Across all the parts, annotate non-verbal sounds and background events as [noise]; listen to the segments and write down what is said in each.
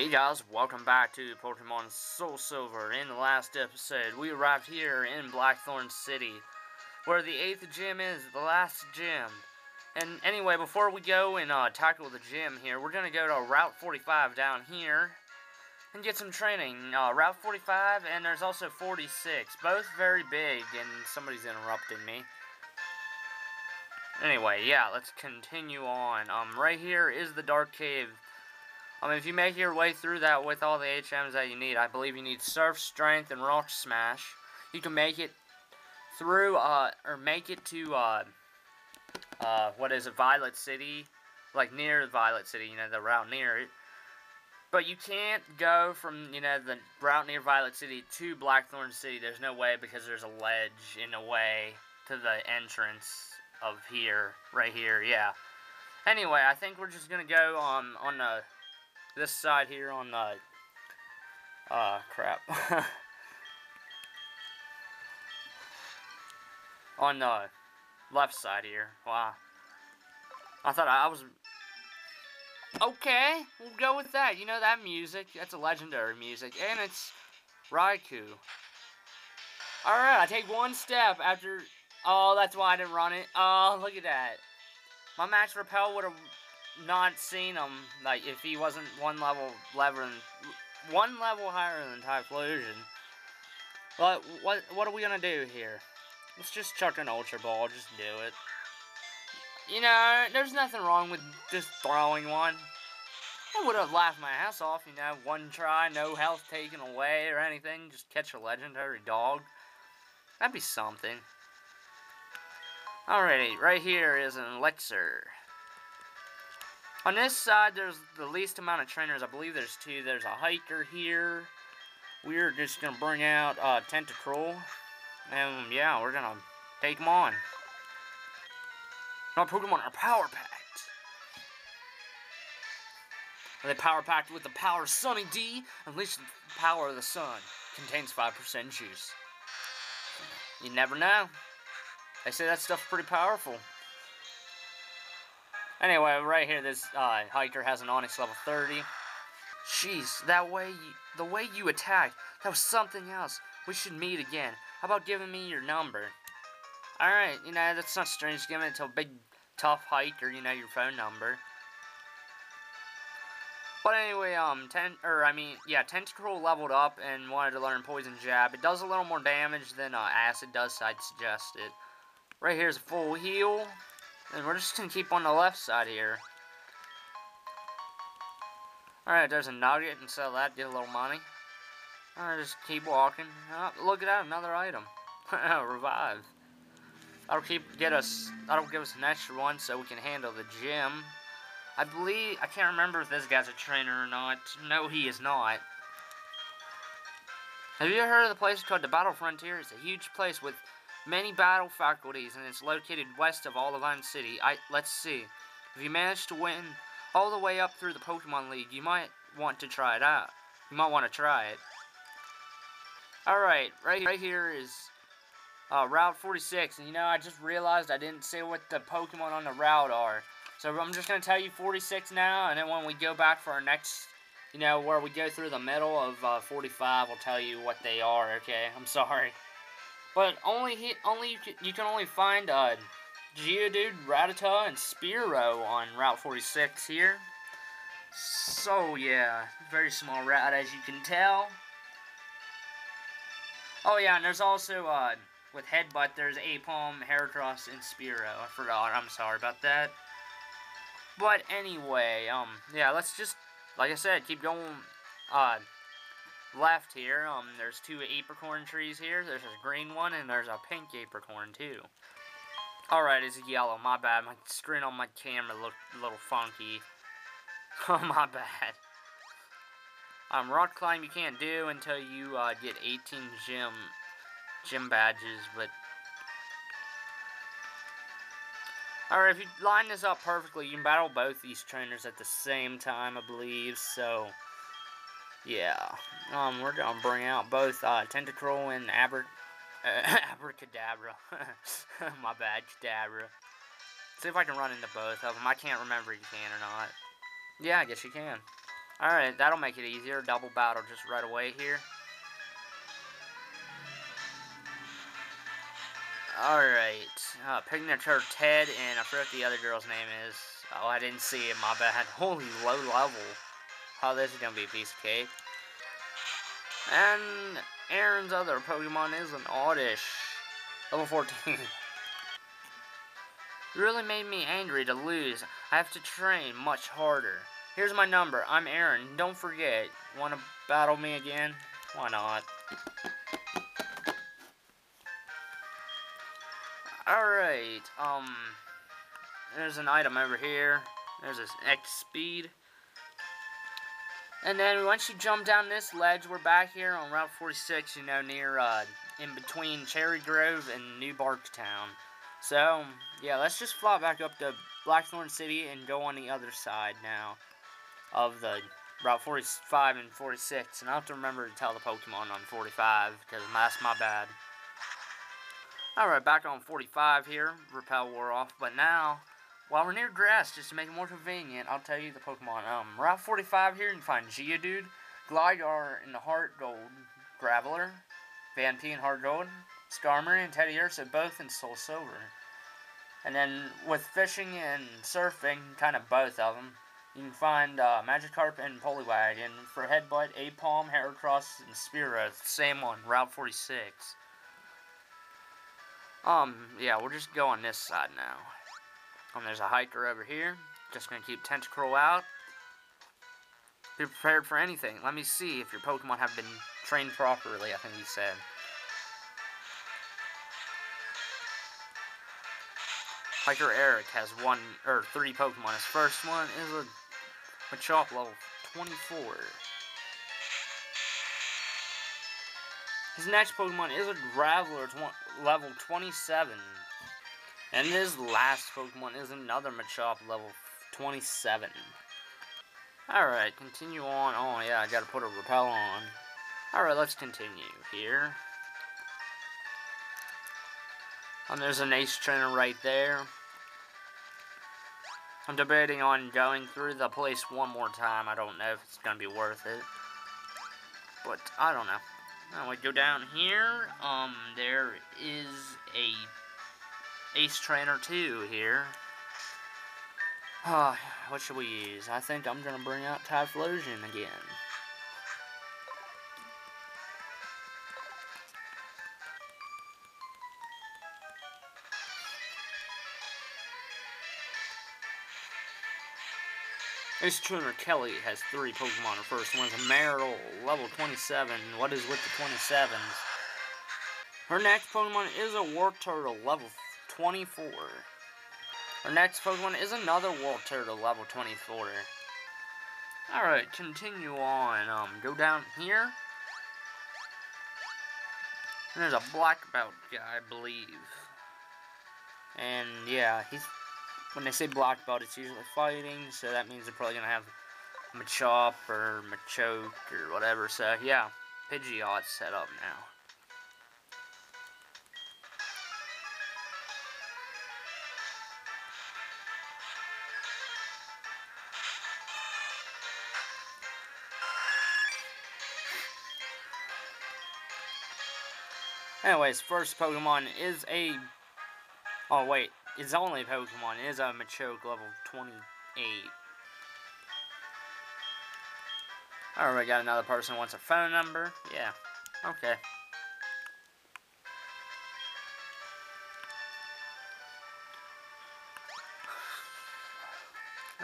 Hey guys, welcome back to Pokemon Soul Silver. In the last episode, we arrived here in Blackthorn City, where the 8th gym is, the last gym. And anyway, before we go and uh, tackle the gym here, we're going to go to Route 45 down here and get some training. Uh, Route 45 and there's also 46, both very big, and somebody's interrupting me. Anyway, yeah, let's continue on. Um, right here is the Dark Cave. I mean, if you make your way through that with all the HMs that you need, I believe you need Surf, Strength, and Rock Smash. You can make it through, uh, or make it to, uh, uh, what is it, Violet City? Like, near Violet City, you know, the route near it. But you can't go from, you know, the route near Violet City to Blackthorn City. There's no way because there's a ledge in the way to the entrance of here, right here, yeah. Anyway, I think we're just gonna go um, on the this side here on the uh crap. [laughs] On the left side here. Wow. I thought I was okay we'll go with that. You know that music? That's a legendary music and it's Raikou. Alright I take one step after oh that's why I didn't run it. Oh look at that. My max repel would have not seen him like if he wasn't one level level one level higher than Typhlosion. But what what are we gonna do here? Let's just chuck an Ultra Ball, just do it. You know, there's nothing wrong with just throwing one. I would have laughed my ass off, you know, one try, no health taken away or anything, just catch a legendary dog. That'd be something. Alrighty, right here is an elixir. On this side, there's the least amount of trainers. I believe there's two. There's a hiker here. We're just going to bring out uh, Tentacruel. And yeah, we're going to take them on. Our Pokemon are power packed. They power packed with the power of Sunny D? Unleash the power of the sun. Contains 5% juice. You never know. They say that stuff's pretty powerful. Anyway, right here, this uh, hiker has an Onix level 30. Jeez, that way, you, the way you attacked, that was something else. We should meet again. How about giving me your number? Alright, you know, that's not strange giving it to a big, tough hiker, you know, your phone number. But anyway, um, ten, or I mean, yeah, Tentacruel leveled up and wanted to learn Poison Jab. It does a little more damage than uh, Acid does, so I'd suggest it. Right here's a full heal. And we're just gonna keep on the left side here. Alright, there's a nugget and sell that, get a little money. Alright, just keep walking. Oh, look at that, another item. [laughs] Revive. That'll keep get us that'll give us an extra one so we can handle the gym. I believe I can't remember if this guy's a trainer or not. No, he is not. Have you heard of the place called the Battle Frontier? It's a huge place with many battle faculties, and it's located west of Olivine City. I let's see. If you manage to win all the way up through the Pokemon League, you might want to try it out. You might want to try it. Alright, right, right here is uh, Route 46, and you know, I just realized I didn't say what the Pokemon on the route are. So I'm just going to tell you 46 now, and then when we go back for our next, you know, where we go through the middle of uh, 45, I'll tell you what they are, okay? I'm sorry. But only he, only you can, only find uh, Geodude, Rattata, and Spearow on Route 46 here. So yeah, very small route as you can tell. Oh yeah, and there's also uh, with Headbutt, there's Aipom, Heracross, and Spearow. I forgot. I'm sorry about that. But anyway, um, yeah, let's just, like I said, keep going. Uh, left here, um, there's two apricorn trees here. There's a green one, and there's a pink apricorn, too. Alright, it's yellow. My bad. My screen on my camera looked a little funky. [laughs] Oh, my bad. Um, rock climb you can't do until you, uh, get 18 gym, gym badges, but... Alright, if you line this up perfectly, you can battle both these trainers at the same time, I believe, so... Yeah, um, we're gonna bring out both uh, Tentacruel and Aber uh, Abracadabra. [laughs] [laughs] My bad, Cadabra. See if I can run into both of them. I can't remember if you can or not. Yeah, I guess you can. Alright, that'll make it easier. Double battle just right away here. Alright. Uh, Pignature Ted, and I forgot the other girl's name is. Oh, I didn't see it, my bad. [laughs] Holy low level. Oh, this is gonna be a piece of cake. And Erin's other Pokemon is an Oddish. Level 14. [laughs] really made me angry to lose. I have to train much harder. Here's my number. I'm Aaron. Don't forget. Want to battle me again? Why not? Alright, um, there's an item over here. There's this X speed. And then once you jump down this ledge, we're back here on Route 46, you know, near, uh, in between Cherry Grove and New Bark Town. So, yeah, let's just fly back up to Blackthorn City and go on the other side now of the Route 45 and 46. And I have to remember to tell the Pokemon on 45, because that's my bad. Alright, back on 45 here. Repel wore off, but now while we're near grass, just to make it more convenient, I'll tell you the Pokemon. Um, Route 45 here, you can find Geodude, Gligar in the Heart Gold, Graveler, Phanpy in Heart Gold, Skarmory and Teddiursa both in Soul Silver. And then with fishing and surfing, kind of both of them, you can find uh, Magikarp and Poliwag. And for Headbutt, Aipom, Heracross, and Spearow, same one, Route 46. Um, yeah, we'll just go on this side now. Um, there's a hiker over here. Just gonna keep Tentacruel out. Be prepared for anything. Let me see if your Pokemon have been trained properly, I think he said. Hiker Eric has one, or three Pokemon. His first one is a Machop level 24. His next Pokemon is a Graveler level 27. And his last Pokemon is another Machop level 27. Alright, continue on. Oh, yeah, I gotta put a repel on. Alright, let's continue here. And there's an ace trainer right there. I'm debating on going through the place one more time. I don't know if it's gonna be worth it. But, I don't know. Now we go down here. Um, there is a Ace Trainer 2 here. Uh, what should we use? I think I'm going to bring out Typhlosion again. Ace Trainer Kelly has three Pokemon. Her first one's a Marill, level 27. What is with the 27s? Her next Pokemon is a Wartortle, level 24. Our next Pokemon is another Wartortle, level 24. Alright, continue on. Um, go down here. And there's a black belt guy, I believe. And yeah, he's when they say black belt, it's usually fighting, so that means they're probably gonna have Machop or Machoke or whatever. So yeah, Pidgeot's set up now. Anyways, first Pokemon is a... Oh, wait. It's only Pokemon is a Machoke level 28. Alright, we got another person wants a phone number. Yeah. Okay.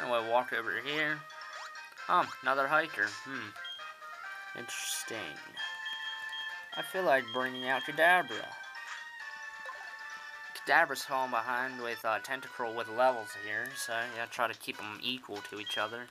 Anyway, walk over here. Um, another hiker. Hmm. Interesting. I feel like bringing out Kadabra. Kadabra's falling behind with uh, Tentacruel with levels here, so yeah, try to keep them equal to each other.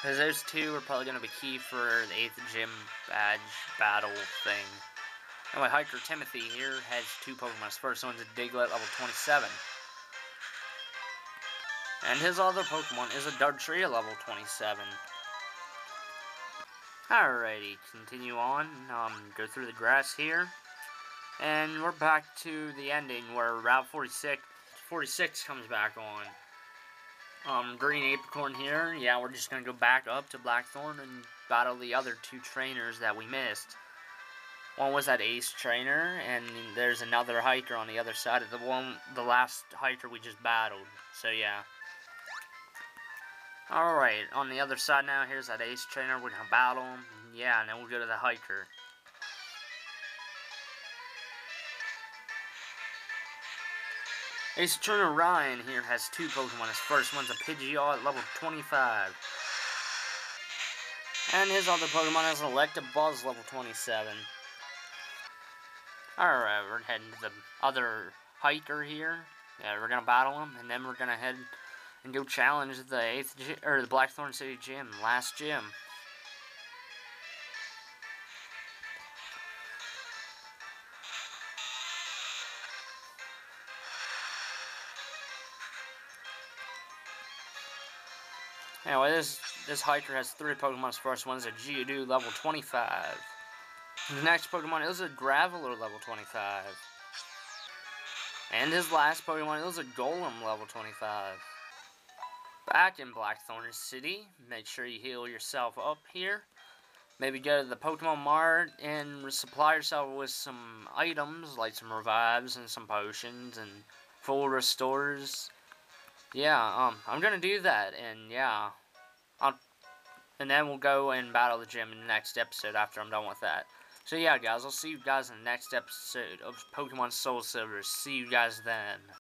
Because those two are probably going to be key for the 8th gym badge battle thing. Anyway, Hiker Timothy here has two Pokemon. His first one's a Diglett level 27. And his other Pokemon is a Dugtrio level 27. Alrighty, continue on. Um, go through the grass here. And we're back to the ending where Route 46, 46 comes back on. um, Green Apricorn here. Yeah, we're just to go back up to Blackthorn and battle the other two trainers that we missed. One was that Ace trainer, and there's another hiker on the other side of the one, the last hiker we just battled. So yeah. Alright, on the other side now, here's that Ace trainer. We're gonna battle him. Yeah, and then we'll go to the hiker. Ace Trainer Ryan here has two Pokemon. His first one's a Pidgeot at level 25. And his other Pokemon is an Electabuzz level 27. Alright, we're heading to the other hiker here. Yeah, we're gonna battle him, and then we're gonna head and go challenge the eighth or the Blackthorn City Gym, last gym. Anyway, this this hiker has three Pokemon. His first one is a Geodude level 25. The next Pokemon is a Graveler level 25. And his last Pokemon is a Golem level 25. Back in Blackthorn City, make sure you heal yourself up here. Maybe go to the Pokemon Mart and supply yourself with some items, like some revives and some potions and full restores. Yeah, um, I'm gonna do that, and yeah, I'll, and then we'll go and battle the gym in the next episode after I'm done with that. So yeah, guys, I'll see you guys in the next episode of Pokemon Soul Silver. See you guys then.